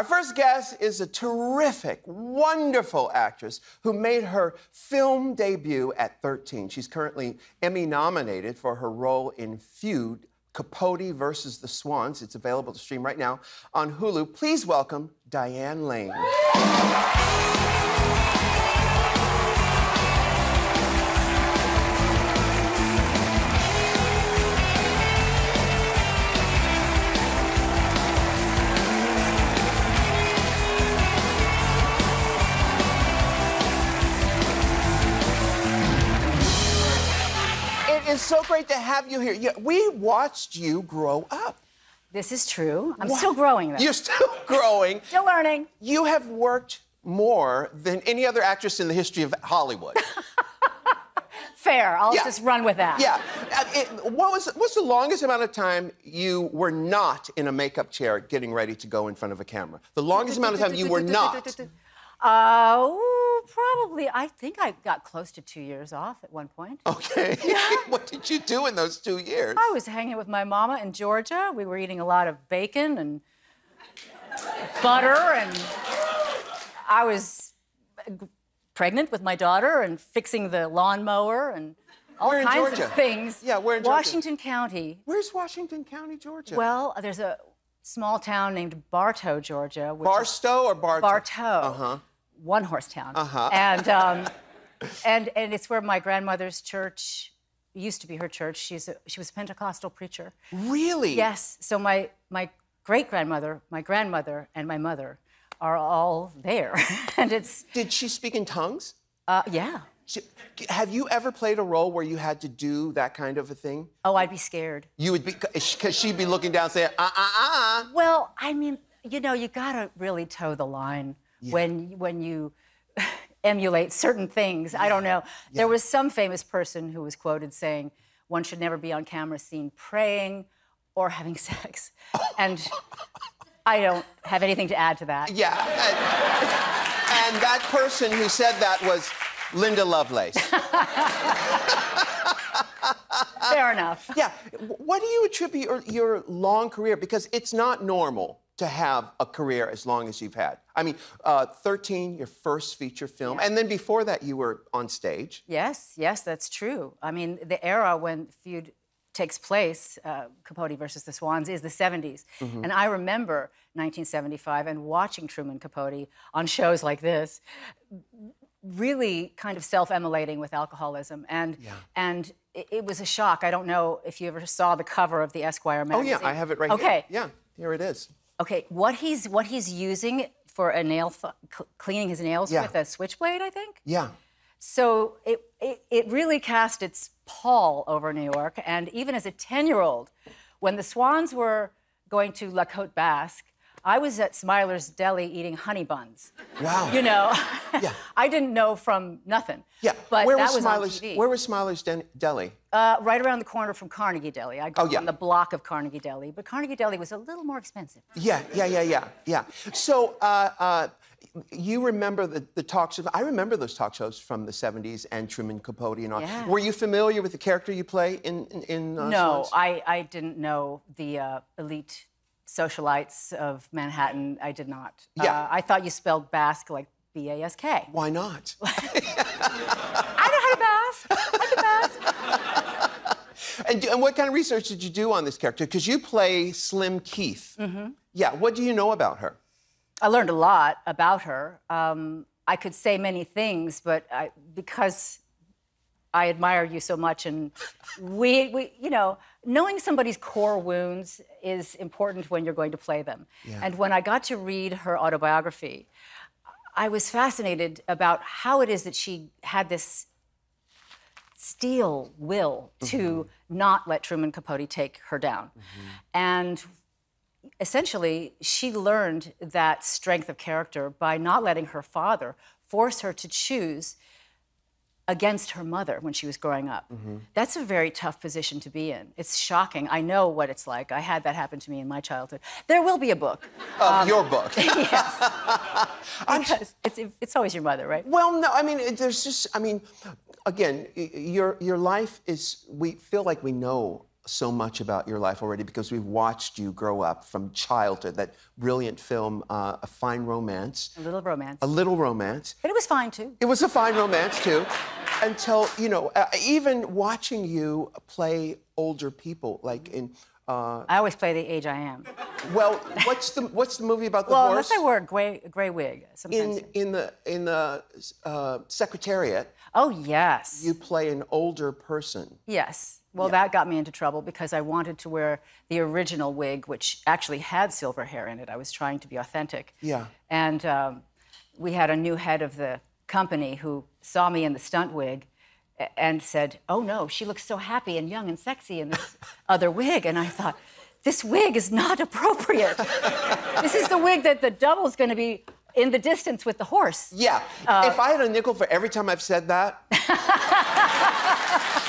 Our first guest is a terrific, wonderful actress who made her film debut at 13. She's currently Emmy nominated for her role in Feud Capote versus the Swans. It's available to stream right now on Hulu. Please welcome Diane Lane. Is so great to have you here. Yeah, we watched you grow up. This is true. I'm still growing, though. You're still growing. Still learning. You have worked more than any other actress in the history of Hollywood. Fair. I'll Yeah. just run with that. yeah. Uh, it- what was what's the longest amount of time you were not in a makeup chair getting ready to go in front of a camera? The longest amount of time you were not. Uh, ooh, probably. I think I got close to two years off at one point. Okay. Yeah. what did you do in those two years? I was hanging with my mama in Georgia. We were eating a lot of bacon and butter, and I was pregnant with my daughter and fixing the lawnmower and all Where in kinds Georgia? of things. Yeah, where in Georgia? Washington County. Where's Washington County, Georgia? Well, there's a small town named Bartow, Georgia. Which Barstow or Bartow? Bartow. Uh-huh. One horse town. Uh-huh. And, um, and, and it's where my grandmother's church used to be her church. She's a, she was a Pentecostal preacher. Really? Yes. So my, my great grandmother, my grandmother, and my mother are all there. and it's, Did she speak in tongues? uh, yeah. She- have you ever played a role where you had to do that kind of a thing? Oh, I'd be scared. You would be, because she'd be looking down saying, uh, uh, uh. Well, I mean, you know, you gotta really toe the line when when you emulate certain things. I don't know. There was some famous person who was quoted saying, "One should never be on camera seen praying or having sex," and I don't have anything to add to that. Yeah. And, and that person who said that was Linda Lovelace. Fair enough. yeah. What do you attribute your, your long career? Because it's not normal to have a career as long as you've had. I mean, uh, 13, your first feature film, and then before that, you were on stage. Yes, yes, that's true. I mean, the era when feud takes place, uh, Capote versus the Swans, is the 70s. And I remember 1975 and watching Truman Capote on shows like this, really kind of self-immolating with alcoholism. And, and it, it was a shock. I don't know if you ever saw the cover of the Esquire magazine. Oh, yeah, I have it right okay. here. Okay, yeah, here it is. Okay, what he's, what he's using for a nail, cleaning his nails Yeah. with a switchblade, I think? Yeah. So it, it, it really cast its pall over New York. And even as a 10 year old, when the Swans were going to La Côte Basque, I was at Smiler's Deli eating honey buns. Wow. You know, Yeah. I didn't know from nothing. Yeah. But where that was Smiler's. Where was Smiler's Den- Deli? Uh, right around the corner from Carnegie Deli. I grew Oh, yeah. on the block of Carnegie Deli, but Carnegie Deli was a little more expensive. Yeah, yeah, yeah, yeah, yeah. So, uh, uh, you remember the, the talk shows? I remember those talk shows from the 70s and Truman Capote and all. Yeah. Were you familiar with the character you play in in, in uh, No, I, I didn't know the uh, elite socialites of Manhattan. I did not. Yeah. Uh, I thought you spelled Basque like B A S K. Why not? I know how to Basque. I can Basque. and, and what kind of research did you do on this character? Because you play Slim Keith. Mm-hmm. Yeah. What do you know about her? I learned a lot about her. Um, I could say many things, but I, because I admire you so much, and we, we, you know, knowing somebody's core wounds is important when you're going to play them. And when I got to read her autobiography, I was fascinated about how it is that she had this steel will to mm-hmm. not let Truman Capote take her down. Mm-hmm. And essentially, she learned that strength of character by not letting her father force her to choose against her mother when she was growing up. Mm-hmm. That's a very tough position to be in. It's shocking. I know what it's like. I had that happen to me in my childhood. There will be a book. Of your book. Because it's, it's always your mother, right? Well, no, I mean, there's just, I mean, again, your your life is. We feel like we know so much about your life already because we've watched you grow up from childhood. That brilliant film, uh, A Fine Romance. A little romance. A Little Romance. But it was fine too. It was a fine romance too, until you know, uh, even watching you play older people, like in. Uh, I always play the age I am. well, what's the what's the movie about the Well, horse? unless I wear a gray, gray wig. Sometimes. in in the in the uh, secretariat, oh yes. you play an older person. Yes. Well, that got me into trouble because I wanted to wear the original wig, which actually had silver hair in it. I was trying to be authentic. Yeah. And um, we had a new head of the company who saw me in the stunt wig and said, Oh no, she looks so happy and young and sexy in this other wig. And I thought, This wig is not appropriate. this is the wig that the double's going to be in the distance with the horse. Yeah. Uh, if I had a nickel for every time I've said that,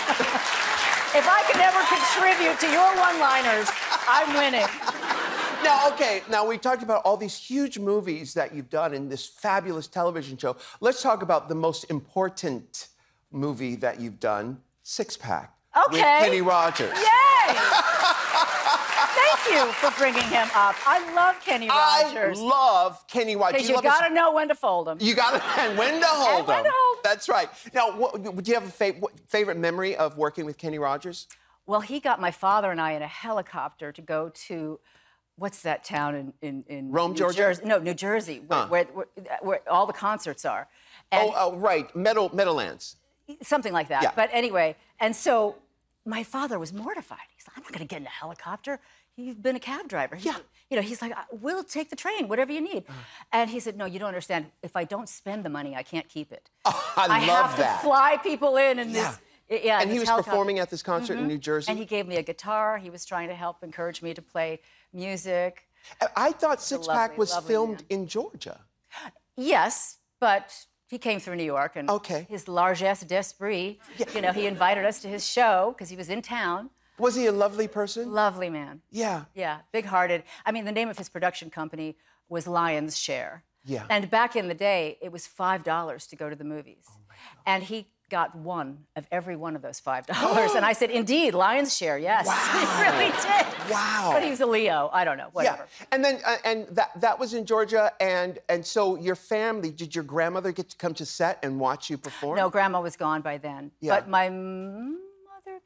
If I can ever contribute to your one liners, I'm winning. Now, okay, now we talked about all these huge movies that you've done in this fabulous television show. Let's talk about the most important movie that you've done, Six Pack. With Okay. Kenny Rogers. Yay! Thank you for bringing him up. I love Kenny Rogers. I love Kenny Rogers. Because you his- gotta know when to fold him. You got to and when to hold when him. to hold. That's right. Now, what, do you have a favorite memory of working with Kenny Rogers? Well, he got my father and I in a helicopter to go to what's that town in in, in Rome, New Georgia? Jersey? No, New Jersey, where, Huh. where, where, where all the concerts are. And oh, oh, right, Meadow, Meadowlands. something like that. Yeah. But anyway, and so my father was mortified. He's like, I'm not going to get in a helicopter. You've been a cab driver. He- Yeah. You know, he's like, we'll take the train, whatever you need. And he said, no, you don't understand. If I don't spend the money, I can't keep it. I, love have that. to fly people in in Yeah. this. Yeah, and he was helicopter. Mm-hmm. performing at this concert in New Jersey. And he gave me a guitar. He was trying to help encourage me to play music. I thought Six Pack was filmed man. in Georgia. Yes, but he came through New York and Okay. his largesse d'esprit, you know, he invited us to his show because he was in town. Was he a lovely person? Lovely man. Yeah. Yeah, big hearted. I mean, the name of his production company was Lion's Share. Yeah. And back in the day, it was $5 to go to the movies. Oh and he got one of every one of those $5. and I said, Indeed, Lion's Share, yes. he really did. Wow. But he was a Leo. I don't know, whatever. Yeah, and then uh, and that that was in Georgia, and and so your family, did your grandmother get to come to set and watch you perform? No, grandma was gone by then. Yeah. But my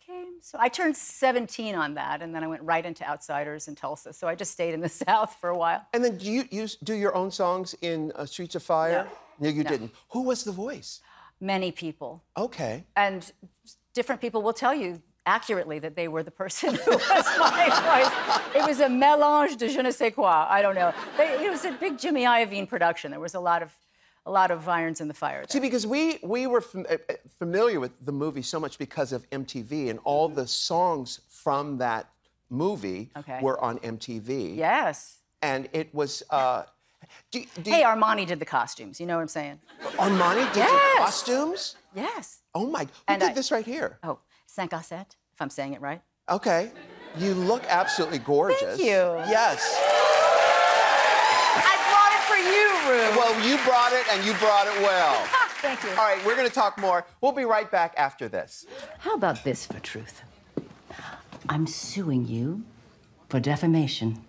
came. So I turned 17 on that, and then I went right into Outsiders in Tulsa. So I just stayed in the South for a while. And then do you use do your own songs in uh, Streets of Fire? No, you didn't. Who was the voice? Many people. Okay. And different people will tell you accurately that they were the person who was my voice. It was a mélange de je ne sais quoi. I don't know. They, it was a big Jimmy Iovine production. There was a lot of, a lot of irons in the fire. See, because we we were fam- uh, uh, familiar with the movie so much because of MTV, and all the songs from that movie Okay. were on MTV. Yes. And it was. Uh, do, do Hey, Armani did the costumes. You know what I'm saying? Armani did Yes. costumes? Yes. Oh my! Who And did I- this right here? Oh, 5 à 7, if I'm saying it right. Okay. You look absolutely gorgeous. Thank you. Yes. I brought it for you, Rue. Well, you brought it and you brought it well. Thank you. All right, we're going to talk more. We'll be right back after this. How about this for truth? I'm suing you for defamation.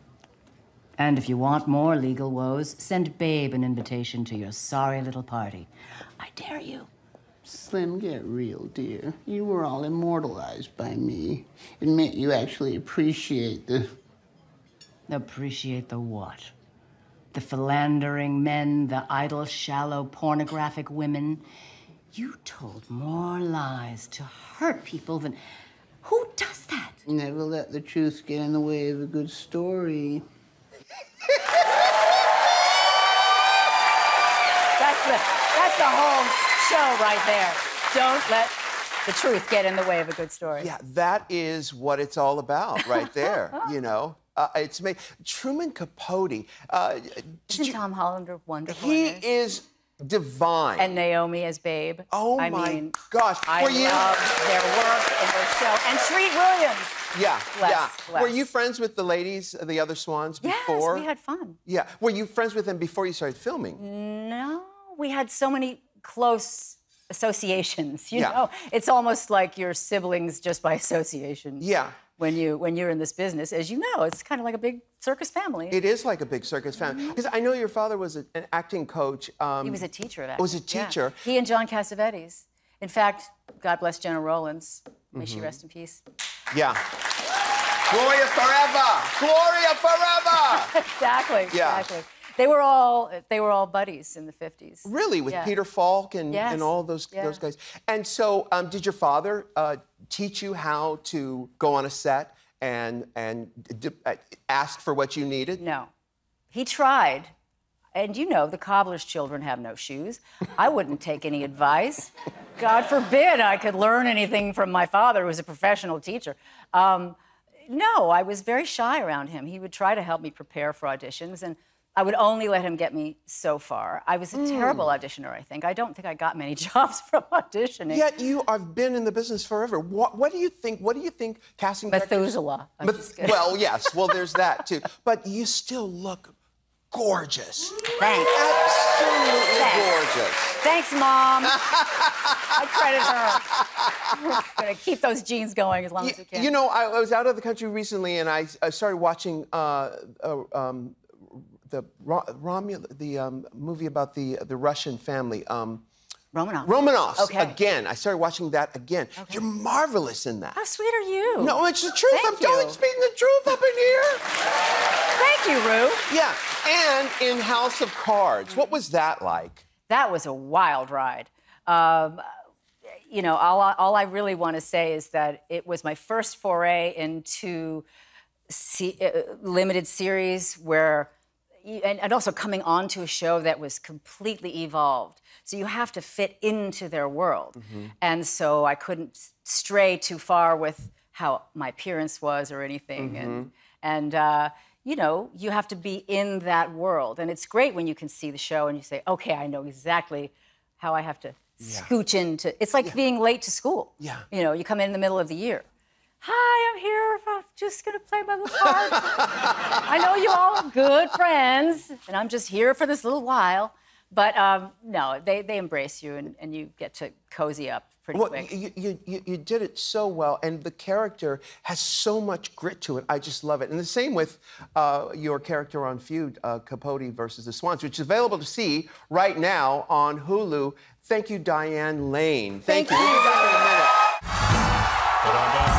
And if you want more legal woes, send Babe an invitation to your sorry little party. I dare you. Slim, get real, dear. You were all immortalized by me. Admit you actually appreciate the. Appreciate the what? The philandering men, the idle, shallow, pornographic women. You told more lies to hurt people than. Who does that? Never let the truth get in the way of a good story. That's the, that's the whole show right there. Don't let the truth get in the way of a good story. Yeah, that is what it's all about right there, you know. Uh, it's me. Truman Capote. Uh, Isn't you- Tom Hollander wonderful? he is divine. and Naomi as Babe. Oh I my mean, gosh, I were you- love their work and their show. And Treat Williams. yeah, Les, yeah. Les. Were you friends with the ladies, the other swans, before? Yes, we had fun. Yeah. Were you friends with them before you started filming? No, we had so many close associations. You Yeah. know, it's almost like your siblings just by association. Yeah. When you when you're in this business. As you know, it's kind of like a big circus family. It is like a big circus family. Because I know your father was a, an acting coach. Um, he was a teacher of acting. was a acting, yeah. teacher. He and John Cassavetes. In fact, God bless Gena Rowlands. May Mm-hmm. she rest in peace. Yeah. Gloria forever! Gloria forever! exactly. Yeah. Exactly. They were all they were all buddies in the 50s. Really, with Yeah. Peter Falk and, Yes. and all those Yeah. those guys. And so, um, did your father uh, teach you how to go on a set and and uh, ask for what you needed? No. He tried. And you know, the cobbler's children have no shoes. I wouldn't take any advice. God forbid I could learn anything from my father, who was a professional teacher. Um, no, I was very shy around him. He would try to help me prepare for auditions, and I would only let him get me so far. I was a Hmm. terrible auditioner, I think. I don't think I got many jobs from auditioning. Yet you have been in the business forever. What, what do you think? What do you think casting directors- Methuselah. I'm Meth- well, yes. Well, there's that too. But you still look gorgeous. Thanks. Absolutely Thanks. gorgeous. Thanks, Mom. I credit her. Gonna keep those genes going as long as we can. You know, I, I was out of the country recently, and I, I started watching uh, uh, um, the Romul, the um, movie about the the Russian family. Um, Romanov. Romanovs Okay. again. I started watching that again. Okay. You're marvelous in that. How sweet are you? No, it's the truth. Thank I'm telling you. speaking the truth up in here. Thank you, Rue. Yeah, and in House of Cards, what was that like? That was a wild ride. Um, you know, all, I- all I really want to say is that it was my first foray into se- uh, limited series where, you, and, and also coming onto a show that was completely evolved. So you have to fit into their world. And so I couldn't stray too far with how my appearance was or anything. And, and uh, you know, you have to be in that world. And it's great when you can see the show and you say, okay, I know exactly how I have to scooch into. It's like being late to school. Yeah. You know, you come in, in the middle of the year. Hi, I'm here. I'm just gonna play my little part. I know you all are good friends, and I'm just here for this little while. But um, no, they, they embrace you, and, and you get to cozy up pretty Well, quick. you, you, you, you did it so well, and the character has so much grit to it. I just love it. And the same with uh, your character on Feud, uh, Capote versus the Swans, which is available to see right now on Hulu. Thank you, Diane Lane. Thank, Thank you. We'll be you.